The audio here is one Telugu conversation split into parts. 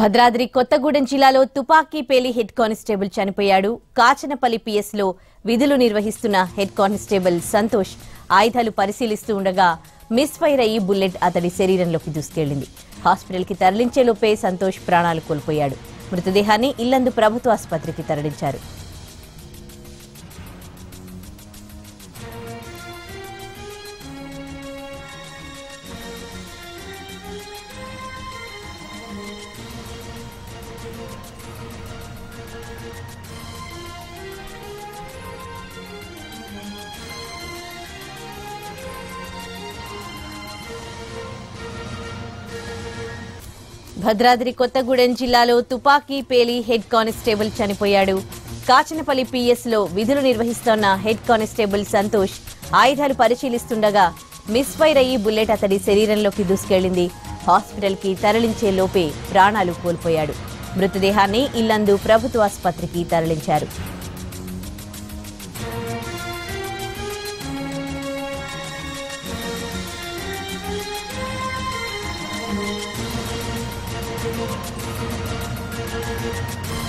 భద్రాద్రి కొత్తగూడెం జిల్లాలో తుపాకీ పేలి హెడ్ కానిస్టేబుల్ చనిపోయాడు. కాచనపల్లి పిఎస్లో విధులు నిర్వహిస్తున్న హెడ్ కానిస్టేబుల్ సంతోష్ ఆయుధాలు పరిశీలిస్తూ ఉండగా మిస్ ఫైర్ అయ్యి బుల్లెట్ అతడి శరీరంలోకి దూసుకెళ్ళింది హాస్పిటల్కి తరలించేలోపే సంతోష్ ప్రాణాలు కోల్పోయాడు. మృతదేహాన్ని ఇల్లందు ప్రభుత్వ ఆసుపత్రికి తరలించారు. భద్రాద్రి కొత్తగూడెం జిల్లాలో తుపాకీ పేలి హెడ్ కానిస్టేబుల్ చనిపోయాడు. కాచనపల్లి పిఎస్లో విధులు నిర్వహిస్తోన్న హెడ్ కానిస్టేబుల్ సంతోష్ ఆయుధాలు పరిశీలిస్తుండగా మిస్ఫైర్ అయ్యి బుల్లెట్ అతడి శరీరంలోకి దూసుకెళ్ళింది హాస్పిటల్కి తరలించే లోపే ప్రాణాలు కోల్పోయాడు. మృతదేహాన్ని ఇల్లందు ప్రభుత్వ ఆసుపత్రికి తరలించారు. Thank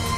you.